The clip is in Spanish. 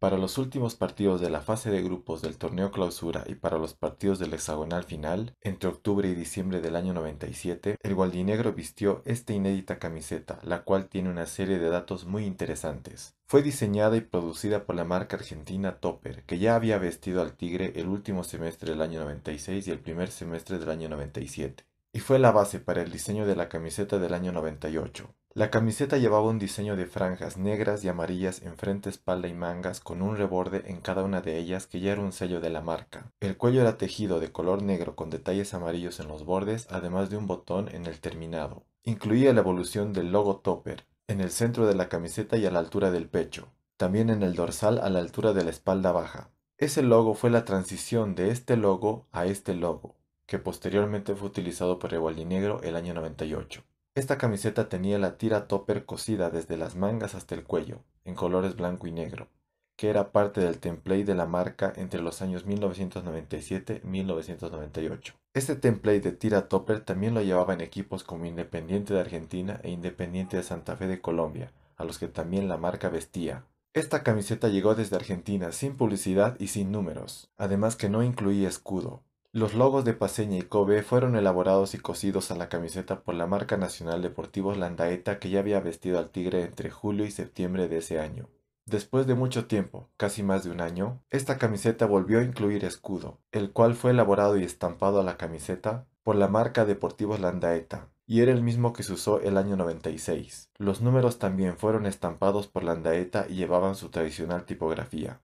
Para los últimos partidos de la fase de grupos del torneo clausura y para los partidos del hexagonal final, entre octubre y diciembre del año 97, el gualdinegro vistió esta inédita camiseta, la cual tiene una serie de datos muy interesantes. Fue diseñada y producida por la marca argentina Topper, que ya había vestido al Tigre el último semestre del año 96 y el primer semestre del año 97 y fue la base para el diseño de la camiseta del año 98. La camiseta llevaba un diseño de franjas negras y amarillas en frente, espalda y mangas con un reborde en cada una de ellas que ya era un sello de la marca. El cuello era tejido de color negro con detalles amarillos en los bordes, además de un botón en el terminado. Incluía la evolución del logo Topper en el centro de la camiseta y a la altura del pecho, también en el dorsal a la altura de la espalda baja. Ese logo fue la transición de este logo a este logo que posteriormente fue utilizado por el Gualdinegro el año 98. Esta camiseta tenía la tira topper cosida desde las mangas hasta el cuello, en colores blanco y negro, que era parte del template de la marca entre los años 1997 y 1998. Este template de tira topper también lo llevaba en equipos como Independiente de Argentina e Independiente de Santa Fe de Colombia, a los que también la marca vestía. Esta camiseta llegó desde Argentina sin publicidad y sin números, además que no incluía escudo, los logos de Paseña y Kobe fueron elaborados y cosidos a la camiseta por la marca nacional Deportivos Landaeta que ya había vestido al Tigre entre julio y septiembre de ese año. Después de mucho tiempo, casi más de un año, esta camiseta volvió a incluir escudo, el cual fue elaborado y estampado a la camiseta por la marca Deportivos Landaeta, y era el mismo que se usó el año 96. Los números también fueron estampados por Landaeta y llevaban su tradicional tipografía.